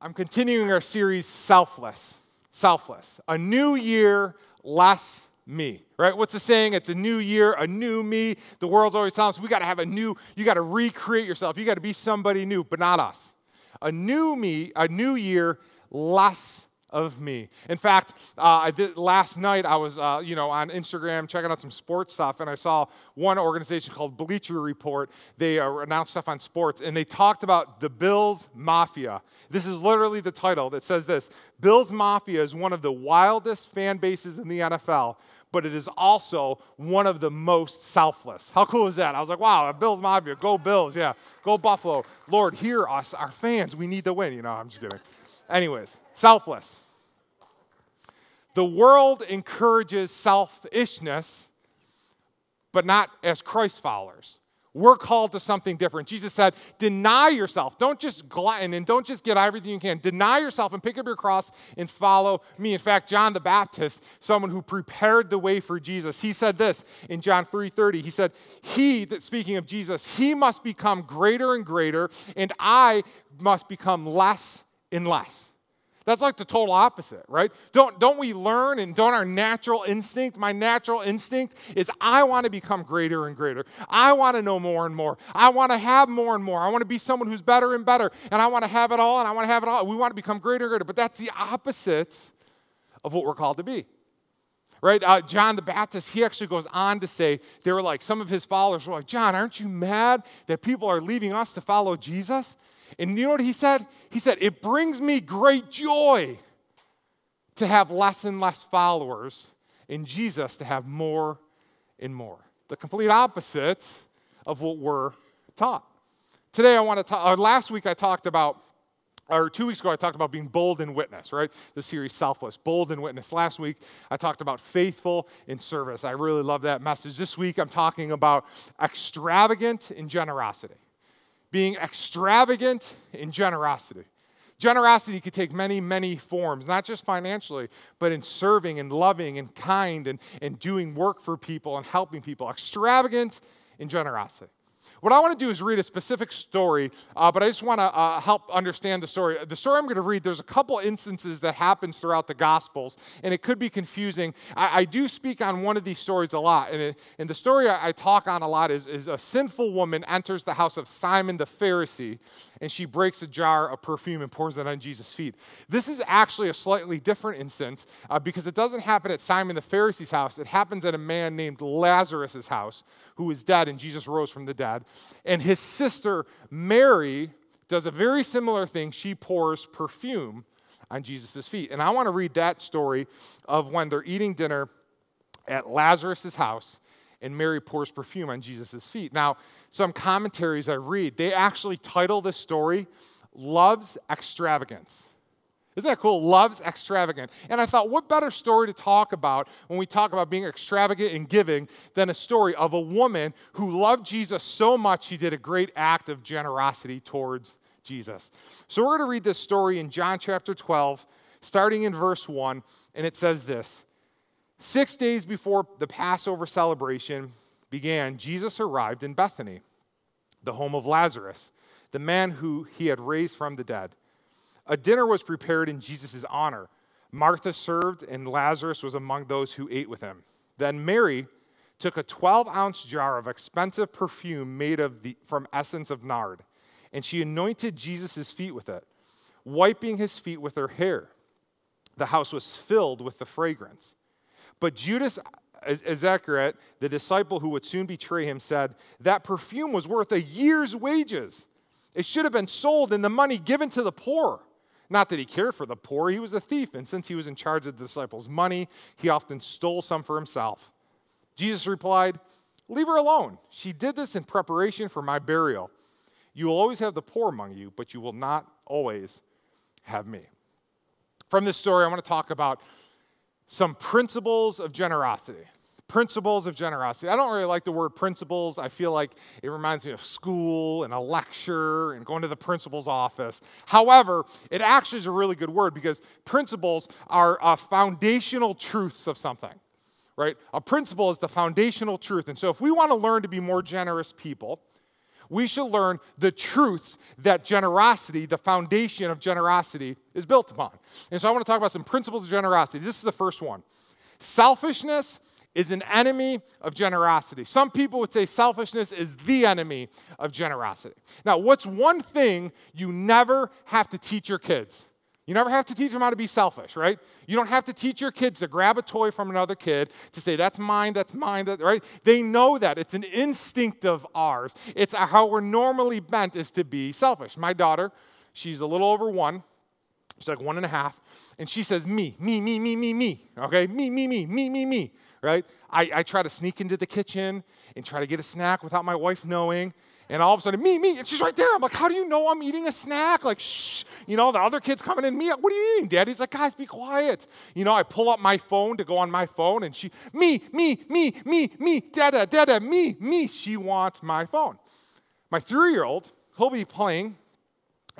I'm continuing our series, Selfless. Selfless. A new year, less me, right? What's the saying? It's a new year, a new me. The world's always telling us we got to have a new, you got to recreate yourself. You got to be somebody new, but not us. A new me, a new year, less of me. In fact, uh, did, last night I was, uh, you know, on Instagram checking out some sports stuff, and I saw one organization called Bleacher Report. They uh, announced stuff on sports, and they talked about the Bills Mafia. This is literally the title that says this: Bills Mafia is one of the wildest fan bases in the NFL. But it is also one of the most selfless. How cool is that? I was like, wow, Bills Mafia, go Bills, yeah, go Buffalo. Lord, hear us, our fans, we need to win. You know, I'm just kidding. Anyways, selfless. The world encourages selfishness, but not as Christ followers. We're called to something different. Jesus said, Deny yourself. Don't just glutton and don't just get everything you can. Deny yourself and pick up your cross and follow me. In fact, John the Baptist, someone who prepared the way for Jesus, he said this in John 3:30. He said, He, that speaking of Jesus, he must become greater and greater, and I must become less and less. That's like the total opposite, right? Don't, don't we learn and don't our natural instinct, my natural instinct is I want to become greater and greater. I want to know more and more. I want to have more and more. I want to be someone who's better and better. And I want to have it all and I want to have it all. We want to become greater and greater. But that's the opposite of what we're called to be. Right? Uh, John the Baptist, he actually goes on to say, they were like, some of his followers were like, John, aren't you mad that people are leaving us to follow Jesus? And you know what he said? He said, It brings me great joy to have less and less followers, and Jesus to have more and more. The complete opposite of what we're taught. Today, I want to talk, uh, last week I talked about, or two weeks ago, I talked about being bold in witness, right? The series Selfless, bold in witness. Last week, I talked about faithful in service. I really love that message. This week, I'm talking about extravagant in generosity being extravagant in generosity. Generosity could take many, many forms, not just financially, but in serving and loving and kind and, and doing work for people and helping people. Extravagant in generosity. What I want to do is read a specific story, uh, but I just want to uh, help understand the story. The story I'm going to read, there's a couple instances that happens throughout the Gospels, and it could be confusing. I, I do speak on one of these stories a lot, and, it, and the story I, I, talk on a lot is, is a sinful woman enters the house of Simon the Pharisee, and she breaks a jar of perfume and pours it on Jesus' feet. This is actually a slightly different instance uh, because it doesn't happen at Simon the Pharisee's house. It happens at a man named Lazarus' house who is dead, and Jesus rose from the dead. And his sister, Mary, does a very similar thing. She pours perfume on Jesus' feet. And I want to read that story of when they're eating dinner at Lazarus' house and Mary pours perfume on Jesus' feet. Now, some commentaries I read, they actually title this story Love's Extravagance. Isn't that cool? Love's extravagant. And I thought, what better story to talk about when we talk about being extravagant and giving than a story of a woman who loved Jesus so much she did a great act of generosity towards Jesus. So we're going to read this story in John chapter 12, starting in verse 1, and it says this Six days before the Passover celebration began, Jesus arrived in Bethany, the home of Lazarus, the man who he had raised from the dead. A dinner was prepared in Jesus' honor. Martha served, and Lazarus was among those who ate with him. Then Mary took a 12 ounce jar of expensive perfume made of the, from essence of nard, and she anointed Jesus' feet with it, wiping his feet with her hair. The house was filled with the fragrance. But Judas uh, Iscariot, the disciple who would soon betray him, said, That perfume was worth a year's wages. It should have been sold and the money given to the poor. Not that he cared for the poor, he was a thief, and since he was in charge of the disciples' money, he often stole some for himself. Jesus replied, Leave her alone. She did this in preparation for my burial. You will always have the poor among you, but you will not always have me. From this story, I want to talk about some principles of generosity. Principles of generosity. I don't really like the word principles. I feel like it reminds me of school and a lecture and going to the principal's office. However, it actually is a really good word because principles are uh, foundational truths of something, right? A principle is the foundational truth. And so if we want to learn to be more generous people, we should learn the truths that generosity, the foundation of generosity, is built upon. And so I want to talk about some principles of generosity. This is the first one selfishness is an enemy of generosity. Some people would say selfishness is the enemy of generosity. Now, what's one thing you never have to teach your kids? You never have to teach them how to be selfish, right? You don't have to teach your kids to grab a toy from another kid to say, that's mine, that's mine, that, right? They know that. It's an instinct of ours. It's how we're normally bent is to be selfish. My daughter, she's a little over one, she's like one and a half, and she says, me, me, me, me, me, me, okay? Me, me, me, me, me, me, right? I, I try to sneak into the kitchen and try to get a snack without my wife knowing. And all of a sudden, me, me, and she's right there. I'm like, how do you know I'm eating a snack? Like, shh. You know, the other kid's coming in, me, what are you eating, Dad? He's like, guys, be quiet. You know, I pull up my phone to go on my phone, and she, me, me, me, me, me, dada, dada, me, me. She wants my phone. My three year old, he'll be playing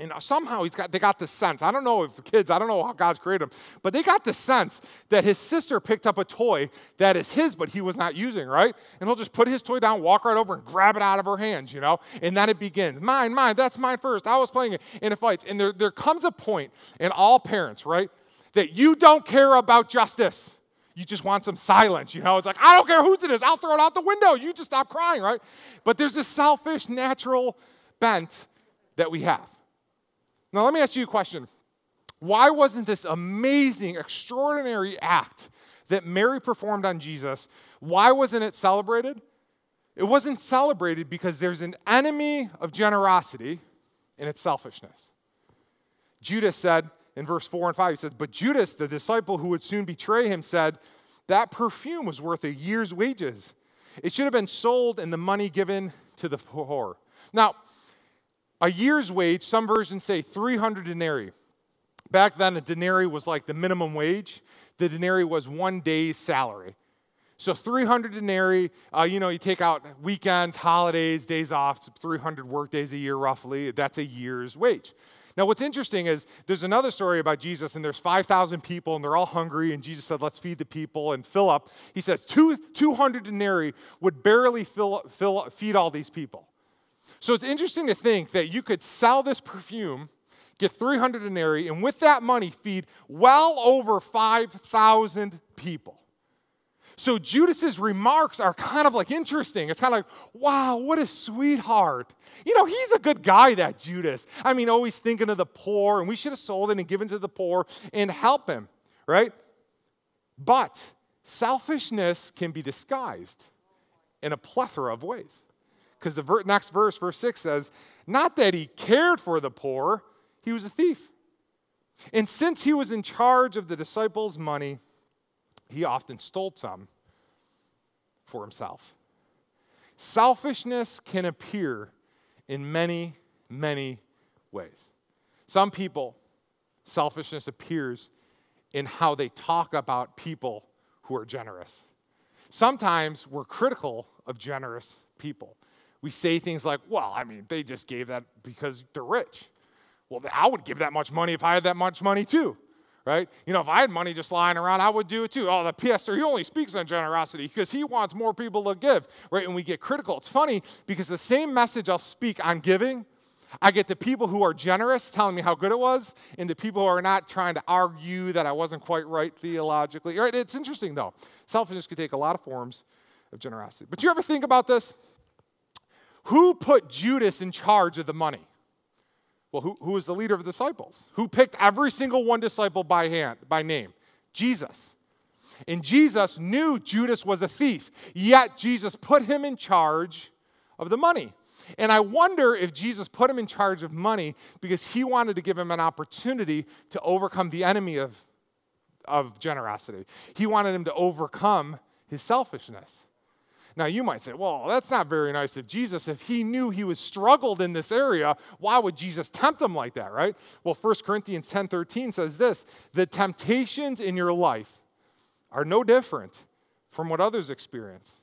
and somehow he's got, they got the sense. I don't know if kids, I don't know how God's created them, but they got the sense that his sister picked up a toy that is his, but he was not using, right? And he'll just put his toy down, walk right over, and grab it out of her hands, you know? And then it begins. Mine, mine, that's mine first. I was playing it in a fight. And there, there comes a point in all parents, right, that you don't care about justice. You just want some silence, you know? It's like, I don't care whose it is, I'll throw it out the window. You just stop crying, right? But there's this selfish, natural bent that we have. Now, let me ask you a question. Why wasn't this amazing, extraordinary act that Mary performed on Jesus, why wasn't it celebrated? It wasn't celebrated because there's an enemy of generosity, and it's selfishness. Judas said in verse 4 and 5, he said, But Judas, the disciple who would soon betray him, said, That perfume was worth a year's wages. It should have been sold and the money given to the poor. Now, a year's wage, some versions say 300 denarii. Back then, a denarii was like the minimum wage. The denarii was one day's salary. So 300 denarii, uh, you know, you take out weekends, holidays, days off, 300 work days a year roughly. That's a year's wage. Now, what's interesting is there's another story about Jesus, and there's 5,000 people, and they're all hungry, and Jesus said, Let's feed the people. And Philip, he says, 200 denarii would barely fill, fill, feed all these people. So it's interesting to think that you could sell this perfume, get 300 denarii, and with that money feed well over 5,000 people. So Judas's remarks are kind of like interesting. It's kind of like, wow, what a sweetheart. You know, he's a good guy, that Judas. I mean, always thinking of the poor, and we should have sold it and given to the poor and help him, right? But selfishness can be disguised in a plethora of ways. Because the ver- next verse, verse 6 says, Not that he cared for the poor, he was a thief. And since he was in charge of the disciples' money, he often stole some for himself. Selfishness can appear in many, many ways. Some people, selfishness appears in how they talk about people who are generous. Sometimes we're critical of generous people we say things like, well, I mean, they just gave that because they're rich. Well, I would give that much money if I had that much money too, right? You know, if I had money just lying around, I would do it too. Oh, the pastor, he only speaks on generosity because he wants more people to give, right? And we get critical. It's funny because the same message I'll speak on giving, I get the people who are generous telling me how good it was, and the people who are not trying to argue that I wasn't quite right theologically. Right? It's interesting though. Selfishness can take a lot of forms of generosity. But you ever think about this? Who put Judas in charge of the money? Well, who, who was the leader of the disciples? Who picked every single one disciple by hand, by name? Jesus. And Jesus knew Judas was a thief, yet Jesus put him in charge of the money. And I wonder if Jesus put him in charge of money because he wanted to give him an opportunity to overcome the enemy of, of generosity. He wanted him to overcome his selfishness. Now, you might say, well, that's not very nice of Jesus. If he knew he was struggled in this area, why would Jesus tempt him like that, right? Well, 1 Corinthians 10 13 says this the temptations in your life are no different from what others experience.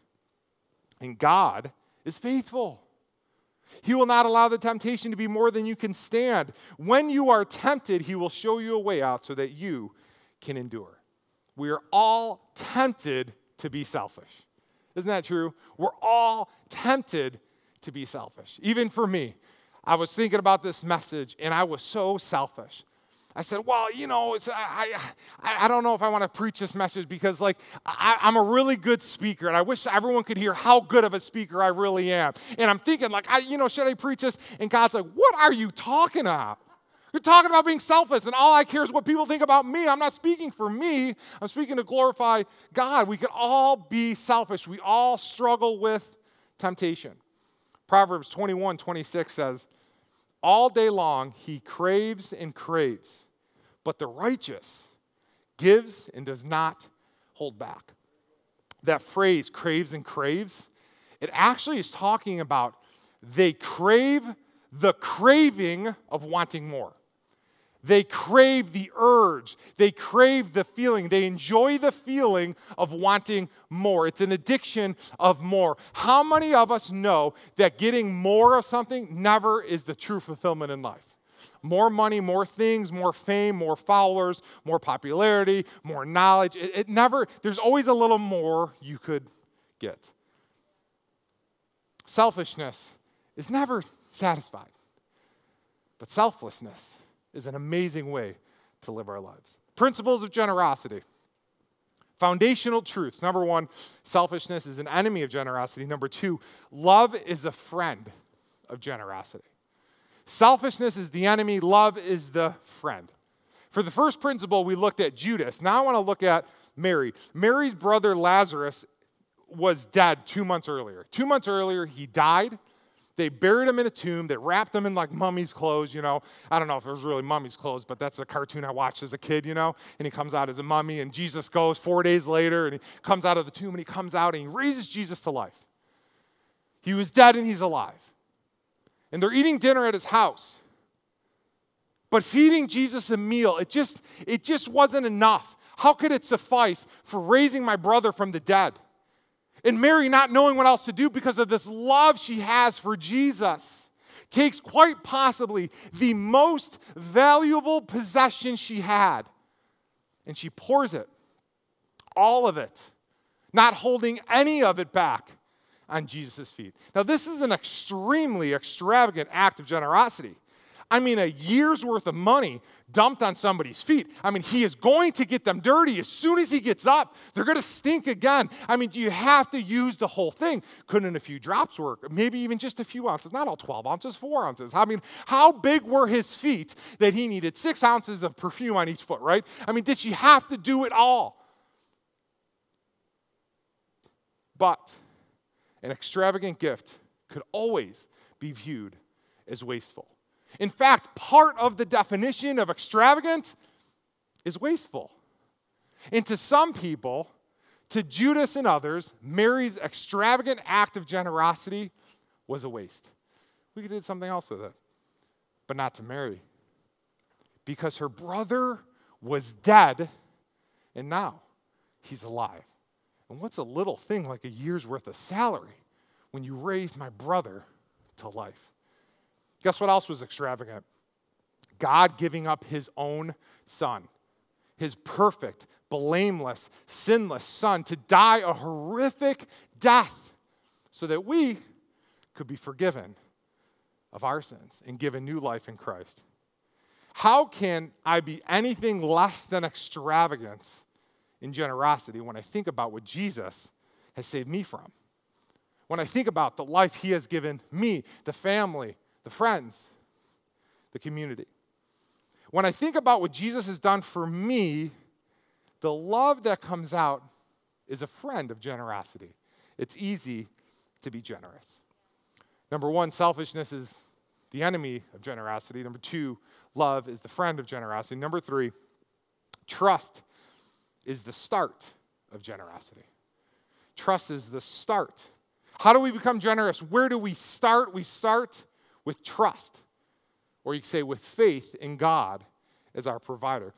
And God is faithful. He will not allow the temptation to be more than you can stand. When you are tempted, He will show you a way out so that you can endure. We are all tempted to be selfish. Isn't that true? We're all tempted to be selfish. Even for me, I was thinking about this message and I was so selfish. I said, well, you know, I, I, I don't know if I want to preach this message because, like, I, I'm a really good speaker, and I wish everyone could hear how good of a speaker I really am. And I'm thinking, like, I, you know, should I preach this? And God's like, what are you talking about? You're talking about being selfish, and all I care is what people think about me. I'm not speaking for me, I'm speaking to glorify God. We could all be selfish, we all struggle with temptation. Proverbs 21 26 says, All day long he craves and craves but the righteous gives and does not hold back. That phrase, craves and craves, it actually is talking about they crave the craving of wanting more. They crave the urge. They crave the feeling. They enjoy the feeling of wanting more. It's an addiction of more. How many of us know that getting more of something never is the true fulfillment in life? more money, more things, more fame, more followers, more popularity, more knowledge. It, it never, there's always a little more you could get. Selfishness is never satisfied, but selflessness is an amazing way to live our lives. Principles of generosity. Foundational truths. Number one, selfishness is an enemy of generosity. Number two, love is a friend of generosity. Selfishness is the enemy, love is the friend. For the first principle, we looked at Judas. Now I want to look at Mary. Mary's brother Lazarus was dead two months earlier. Two months earlier, he died. They buried him in a tomb. They wrapped him in like mummy's clothes, you know. I don't know if it was really mummy's clothes, but that's a cartoon I watched as a kid, you know. And he comes out as a mummy, and Jesus goes four days later, and he comes out of the tomb, and he comes out and he raises Jesus to life. He was dead and he's alive and they're eating dinner at his house. But feeding Jesus a meal, it just, it just wasn't enough. How could it suffice for raising my brother from the dead? And Mary, not knowing what else to do because of this love she has for Jesus, takes quite possibly the most valuable possession she had and she pours it, all of it, not holding any of it back on Jesus' feet. Now, this is an extremely extravagant act of generosity. I mean, a year's worth of money dumped on somebody's feet. I mean, he is going to get them dirty as soon as he gets up. They're going to stink again. I mean, do you have to use the whole thing? Couldn't a few drops work? Maybe even just a few ounces, not all 12 ounces, four ounces. I mean, how big were his feet that he needed six ounces of perfume on each foot, right? I mean, did she have to do it all? But an extravagant gift could always be viewed as wasteful. In fact, part of the definition of extravagant is wasteful. And to some people, to Judas and others, Mary's extravagant act of generosity was a waste. We could do something else with it, but not to Mary. Because her brother was dead, and now he's alive. And what's a little thing like a year's worth of salary when you raised my brother to life? Guess what else was extravagant? God giving up his own son, his perfect, blameless, sinless son, to die a horrific death so that we could be forgiven of our sins and given new life in Christ. How can I be anything less than extravagance in generosity when I think about what Jesus has saved me from. When I think about the life he has given me, the family, the friends, the community. When I think about what Jesus has done for me, the love that comes out is a friend of generosity. It's easy to be generous. Number one, selfishness is the enemy of generosity. Number two, love is the friend of generosity. Number three, trust is the start of generosity. Trust is the start. How do we become generous? Where do we start? We start with trust, or you could say with faith in God as our provider.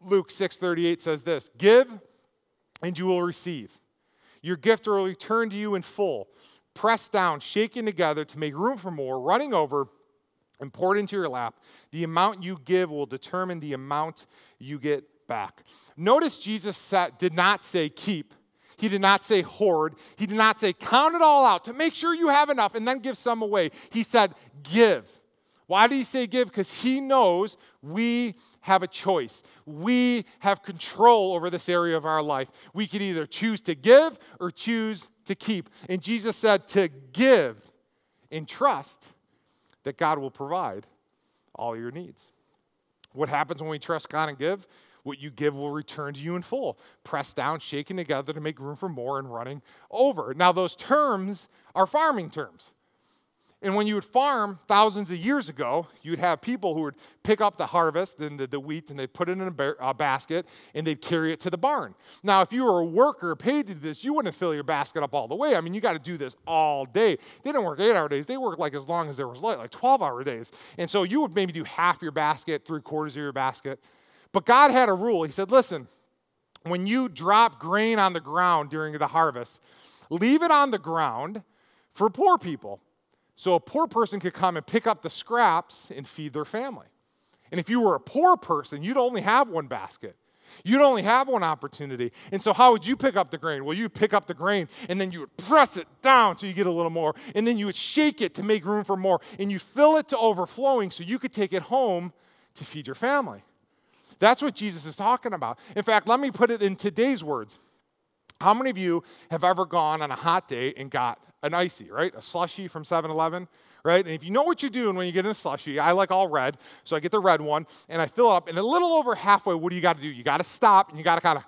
Luke 6:38 says this, "Give and you will receive. Your gift will return to you in full, pressed down, shaken together to make room for more, running over and poured into your lap. The amount you give will determine the amount you get back. Notice Jesus did not say keep, He did not say hoard. He did not say count it all out to make sure you have enough and then give some away. He said give. Why did he say give? Because he knows we have a choice. We have control over this area of our life. We can either choose to give or choose to keep. And Jesus said to give in trust that God will provide all your needs. What happens when we trust God and give? What you give will return to you in full, pressed down, shaken together to make room for more and running over. Now, those terms are farming terms. And when you would farm thousands of years ago, you'd have people who would pick up the harvest and the, the wheat and they'd put it in a, ba- a, basket and they'd carry it to the barn. Now, if you were a worker paid to do this, you wouldn't fill your basket up all the way. I mean, you got to do this all day. They didn't work eight hour days, they worked like as long as there was light, like 12 hour days. And so you would maybe do half your basket, three quarters of your basket. But God had a rule. He said, listen, when you drop grain on the ground during the harvest, leave it on the ground for poor people so a poor person could come and pick up the scraps and feed their family. And if you were a poor person, you'd only have one basket. You'd only have one opportunity. And so, how would you pick up the grain? Well, you pick up the grain and then you would press it down so you get a little more. And then you would shake it to make room for more. And you fill it to overflowing so you could take it home to feed your family. That's what Jesus is talking about. In fact, let me put it in today's words. How many of you have ever gone on a hot day and got an icy, right? A slushy from 7 Eleven, right? And if you know what you're doing when you get in a slushy, I like all red, so I get the red one and I fill it up. And a little over halfway, what do you got to do? You got to stop and you got to kind of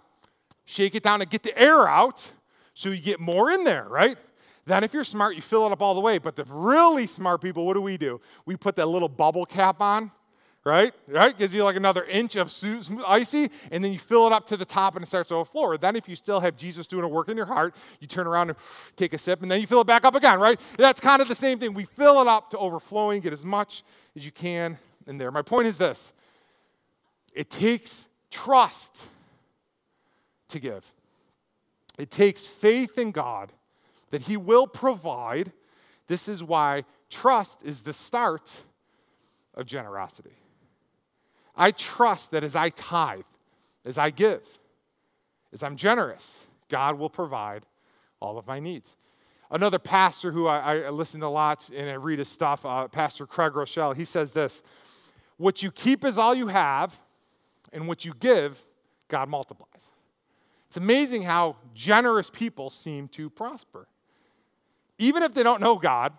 shake it down and get the air out so you get more in there, right? Then, if you're smart, you fill it up all the way. But the really smart people, what do we do? We put that little bubble cap on, right? Right? Gives you like another inch of icy, and then you fill it up to the top and it starts to overflow. Then, if you still have Jesus doing a work in your heart, you turn around and take a sip, and then you fill it back up again, right? That's kind of the same thing. We fill it up to overflowing, get as much as you can in there. My point is this it takes trust to give, it takes faith in God that He will provide. This is why trust is the start of generosity. I trust that as I tithe, as I give, as I'm generous, God will provide all of my needs. Another pastor who I, I listen to a lot and I read his stuff, uh, Pastor Craig Groeschel, he says this What you keep is all you have, and what you give, God multiplies. It's amazing how generous people seem to prosper. Even if they don't know God,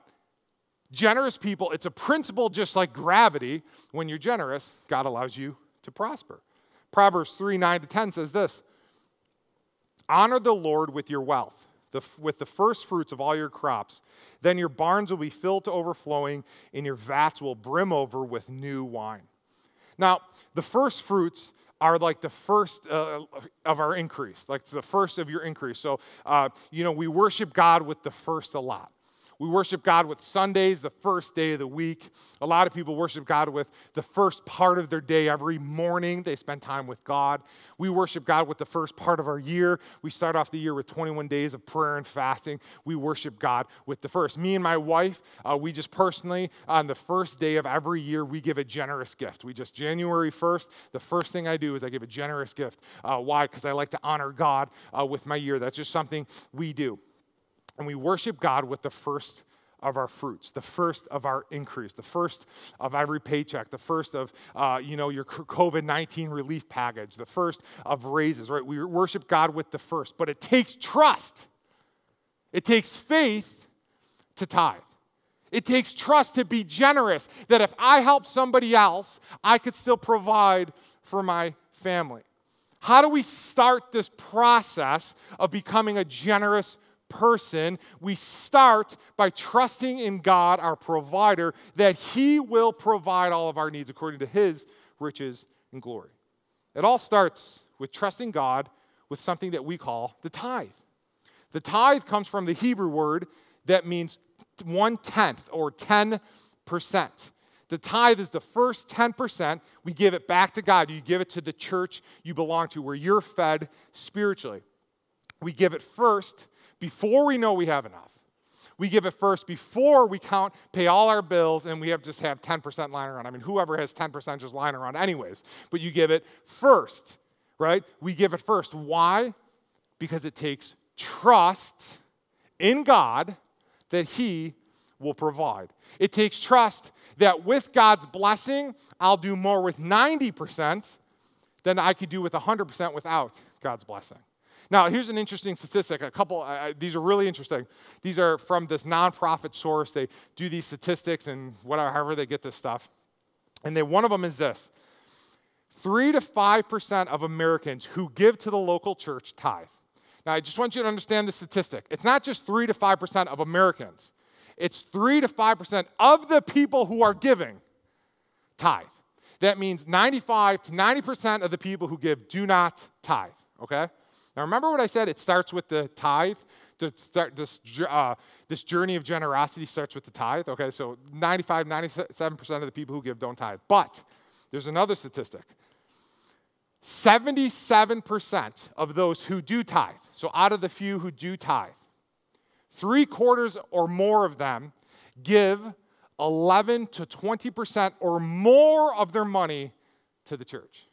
Generous people, it's a principle just like gravity. When you're generous, God allows you to prosper. Proverbs 3 9 to 10 says this Honor the Lord with your wealth, the, with the first fruits of all your crops. Then your barns will be filled to overflowing, and your vats will brim over with new wine. Now, the first fruits are like the first uh, of our increase, like it's the first of your increase. So, uh, you know, we worship God with the first a lot. We worship God with Sundays, the first day of the week. A lot of people worship God with the first part of their day every morning. They spend time with God. We worship God with the first part of our year. We start off the year with 21 days of prayer and fasting. We worship God with the first. Me and my wife, uh, we just personally, on the first day of every year, we give a generous gift. We just, January 1st, the first thing I do is I give a generous gift. Uh, why? Because I like to honor God uh, with my year. That's just something we do. And we worship God with the first of our fruits, the first of our increase, the first of every paycheck, the first of, uh, you know, your COVID 19 relief package, the first of raises, right? We worship God with the first, but it takes trust. It takes faith to tithe. It takes trust to be generous, that if I help somebody else, I could still provide for my family. How do we start this process of becoming a generous person, we start by trusting in God, our provider, that He will provide all of our needs according to His riches and glory. It all starts with trusting God with something that we call the tithe. The tithe comes from the Hebrew word that means one tenth or 10%. The tithe is the first 10%. We give it back to God. You give it to the church you belong to, where you're fed spiritually. We give it first before we know we have enough. We give it first before we count, pay all our bills, and we have just have 10% lying around. I mean, whoever has 10% just lying around, anyways. But you give it first, right? We give it first. Why? Because it takes trust in God that He will provide. It takes trust that with God's blessing, I'll do more with 90% than I could do with 100% without God's blessing. Now, here's an interesting statistic. A couple, uh, these are really interesting. These are from this nonprofit source. They do these statistics and whatever, however they get this stuff. And they, one of them is this three to 5% of Americans who give to the local church tithe. Now, I just want you to understand the statistic. It's not just 3 to 5% of Americans, it's 3 to 5% of the people who are giving tithe. That means 95 to 90% of the people who give do not tithe, okay? Now, remember what I said? It starts with the tithe. The start, this, uh, this journey of generosity starts with the tithe, okay? So 95, 97% of the people who give don't tithe. But there's another statistic 77% of those who do tithe, so out of the few who do tithe, three quarters or more of them give 11 to 20% or more of their money to the church.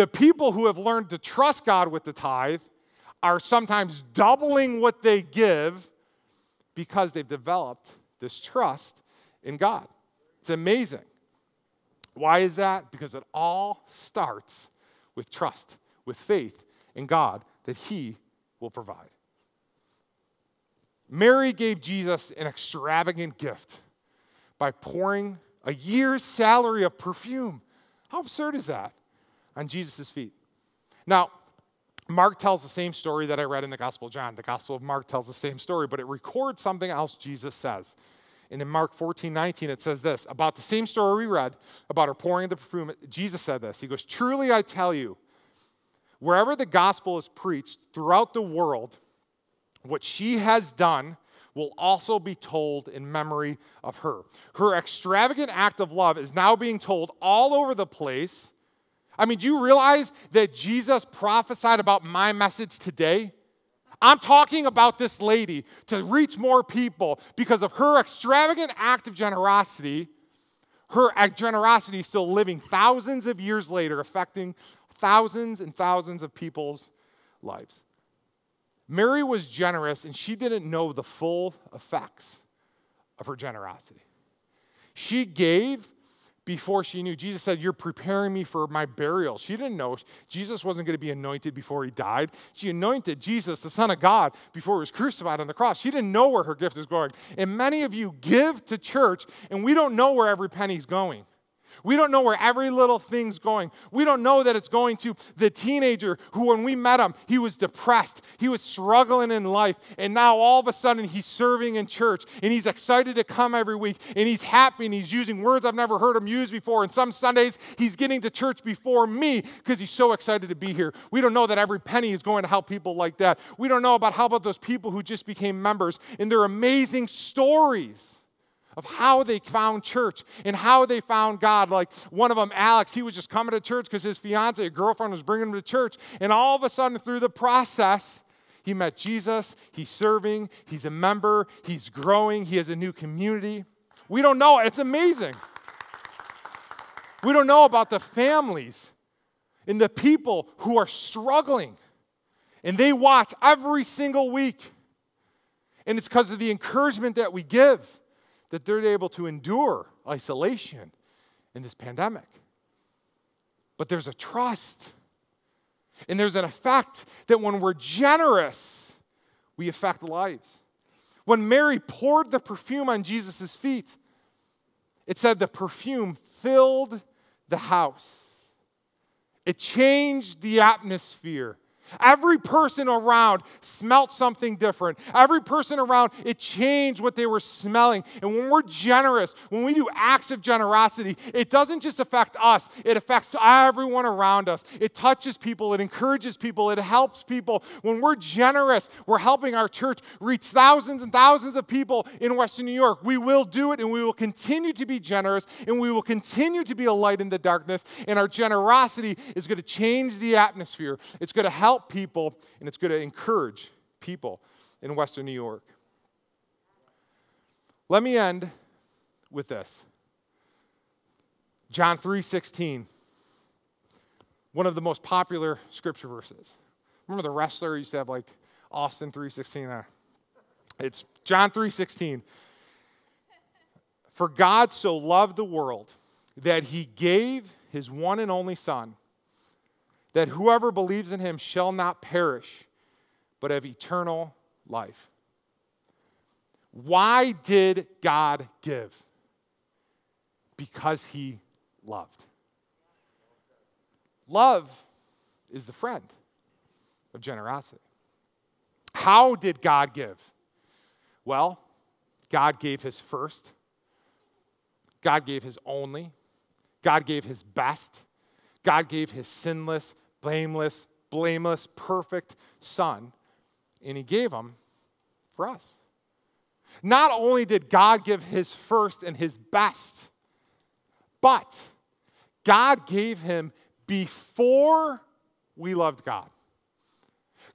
The people who have learned to trust God with the tithe are sometimes doubling what they give because they've developed this trust in God. It's amazing. Why is that? Because it all starts with trust, with faith in God that He will provide. Mary gave Jesus an extravagant gift by pouring a year's salary of perfume. How absurd is that on Jesus' feet? Now, Mark tells the same story that I read in the Gospel of John. The Gospel of Mark tells the same story, but it records something else Jesus says. And in Mark 14, 19, it says this about the same story we read about her pouring the perfume. Jesus said this. He goes, Truly I tell you, wherever the gospel is preached throughout the world, what she has done will also be told in memory of her. Her extravagant act of love is now being told all over the place. I mean, do you realize that Jesus prophesied about my message today? I'm talking about this lady to reach more people because of her extravagant act of generosity. Her generosity still living thousands of years later, affecting thousands and thousands of people's lives. Mary was generous and she didn't know the full effects of her generosity. She gave before she knew. Jesus said, You're preparing me for my burial. She didn't know Jesus wasn't going to be anointed before he died. She anointed Jesus, the Son of God, before he was crucified on the cross. She didn't know where her gift was going. And many of you give to church, and we don't know where every penny's going. We don't know where every little thing's going. We don't know that it's going to the teenager who, when we met him, he was depressed. He was struggling in life. And now all of a sudden he's serving in church and he's excited to come every week and he's happy and he's using words I've never heard him use before. And some Sundays he's getting to church before me because he's so excited to be here. We don't know that every penny is going to help people like that. We don't know about how about those people who just became members and their amazing stories of how they found church and how they found God. Like one of them, Alex, he was just coming to church because his fiance, a girlfriend, was bringing him to church. And all of a sudden, through the process, he met Jesus. He's serving. He's a member. He's growing. He has a new community. We don't know. It's amazing. We don't know about the families and the people who are struggling. And they watch every single week. And it's because of the encouragement that we give that they're able to endure isolation in this pandemic. But there's a trust. And there's an effect that when we're generous, we affect lives. When Mary poured the perfume on Jesus' feet, it said the perfume filled the house. It changed the atmosphere. Every person around smelt something different. Every person around, it changed what they were smelling. And when we're generous, when we do acts of generosity, it doesn't just affect us, it affects everyone around us. It touches people, it encourages people, it helps people. When we're generous, we're helping our church reach thousands and thousands of people in Western New York. We will do it and we will continue to be generous and we will continue to be a light in the darkness. And our generosity is going to change the atmosphere, it's going to help help people and it's going to encourage people in Western New York. Let me end with this. John 3:16. One of the most popular scripture verses. Remember the wrestler used to have like Austin 3:16 there. It's John 3:16. For God so loved the world that he gave his one and only son that whoever believes in him shall not perish but have eternal life. Why did God give? Because he loved. Love is the friend of generosity. How did God give? Well, God gave his first, God gave his only, God gave his best, God gave his sinless, blameless, blameless, perfect son, and he gave him for us. Not only did God give his first and his best, but God gave him before we loved God.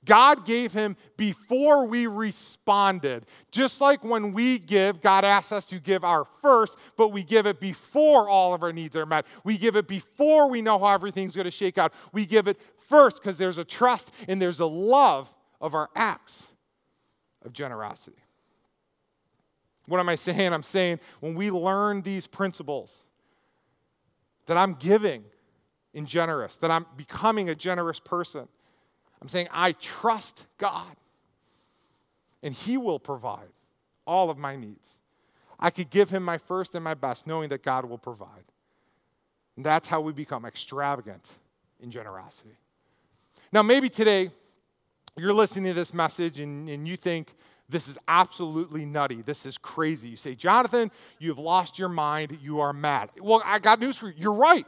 God gave him before we responded. Just like when we give, God asks us to give our first, but we give it before all of our needs are met. We give it before we know how everything's going to shake out. We give it first because there's a trust and there's a love of our acts of generosity. What am I saying? I'm saying when we learn these principles, that I'm giving in generous, that I'm becoming a generous person I'm saying I trust God and He will provide all of my needs. I could give Him my first and my best, knowing that God will provide. And that's how we become extravagant in generosity. Now, maybe today you're listening to this message and, and you think, this is absolutely nutty. This is crazy. You say, Jonathan, you've lost your mind. You are mad. Well, I got news for you. You're right.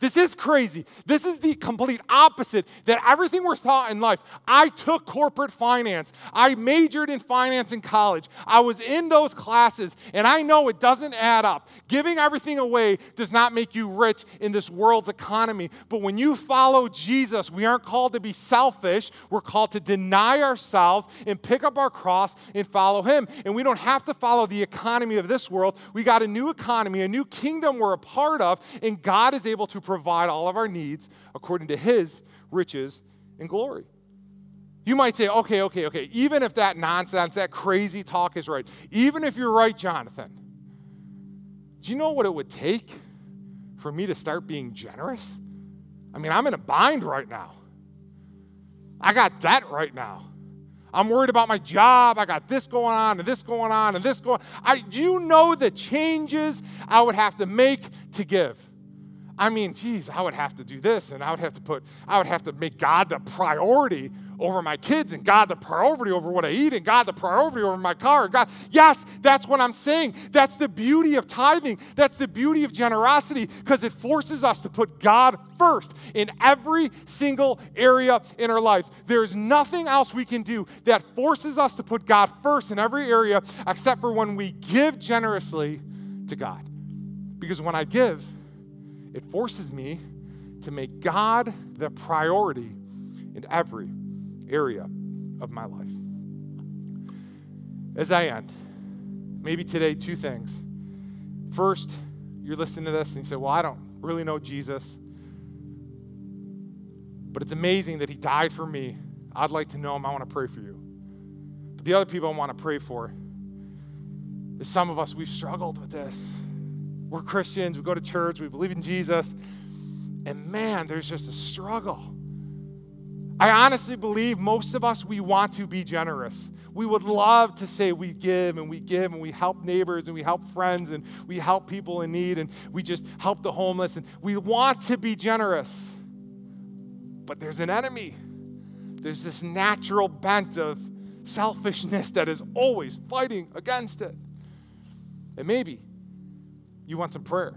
This is crazy. This is the complete opposite that everything we're taught in life. I took corporate finance. I majored in finance in college. I was in those classes, and I know it doesn't add up. Giving everything away does not make you rich in this world's economy. But when you follow Jesus, we aren't called to be selfish. We're called to deny ourselves and pick up our cross and follow Him. And we don't have to follow the economy of this world. We got a new economy, a new kingdom we're a part of, and God is able to provide all of our needs according to his riches and glory. You might say, okay, okay, okay, even if that nonsense, that crazy talk is right, even if you're right, Jonathan, do you know what it would take for me to start being generous? I mean, I'm in a bind right now. I got debt right now. I'm worried about my job. I got this going on and this going on and this going. I you know the changes I would have to make to give? I mean, geez, I would have to do this and I would have to put, I would have to make God the priority over my kids and God the priority over what I eat and God the priority over my car. God, yes, that's what I'm saying. That's the beauty of tithing. That's the beauty of generosity because it forces us to put God first in every single area in our lives. There's nothing else we can do that forces us to put God first in every area except for when we give generously to God. Because when I give, it forces me to make God the priority in every area of my life. As I end, maybe today, two things. First, you're listening to this and you say, Well, I don't really know Jesus, but it's amazing that he died for me. I'd like to know him. I want to pray for you. But the other people I want to pray for is some of us, we've struggled with this. We're Christians, we go to church, we believe in Jesus, and man, there's just a struggle. I honestly believe most of us, we want to be generous. We would love to say we give and we give and we help neighbors and we help friends and we help people in need and we just help the homeless and we want to be generous. But there's an enemy. There's this natural bent of selfishness that is always fighting against it. And maybe you want some prayer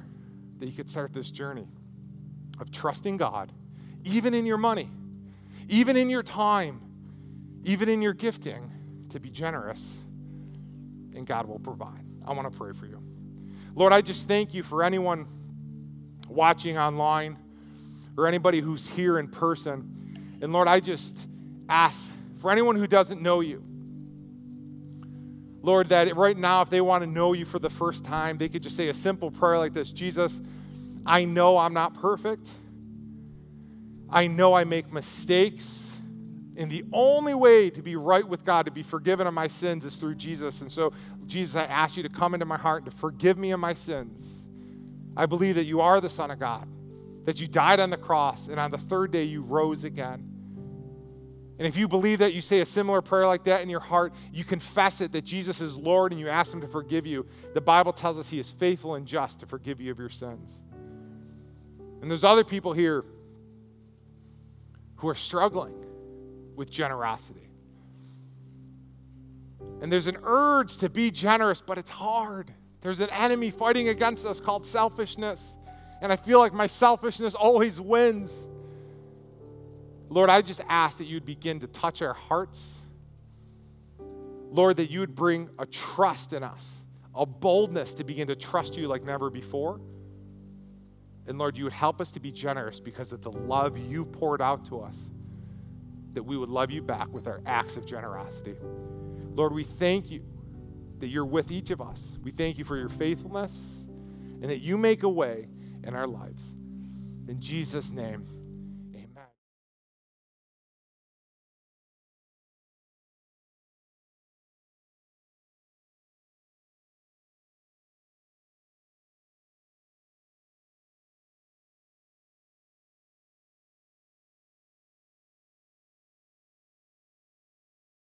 that you could start this journey of trusting God, even in your money, even in your time, even in your gifting, to be generous, and God will provide. I want to pray for you. Lord, I just thank you for anyone watching online or anybody who's here in person. And Lord, I just ask for anyone who doesn't know you, Lord, that right now, if they want to know you for the first time, they could just say a simple prayer like this Jesus, I know I'm not perfect. I know I make mistakes. And the only way to be right with God, to be forgiven of my sins, is through Jesus. And so, Jesus, I ask you to come into my heart and to forgive me of my sins. I believe that you are the Son of God, that you died on the cross, and on the third day you rose again. And if you believe that, you say a similar prayer like that in your heart, you confess it that Jesus is Lord and you ask Him to forgive you. The Bible tells us He is faithful and just to forgive you of your sins. And there's other people here who are struggling with generosity. And there's an urge to be generous, but it's hard. There's an enemy fighting against us called selfishness. And I feel like my selfishness always wins. Lord, I just ask that you'd begin to touch our hearts. Lord, that you would bring a trust in us, a boldness to begin to trust you like never before. And Lord, you would help us to be generous because of the love you've poured out to us that we would love you back with our acts of generosity. Lord, we thank you that you're with each of us. We thank you for your faithfulness and that you make a way in our lives. In Jesus' name.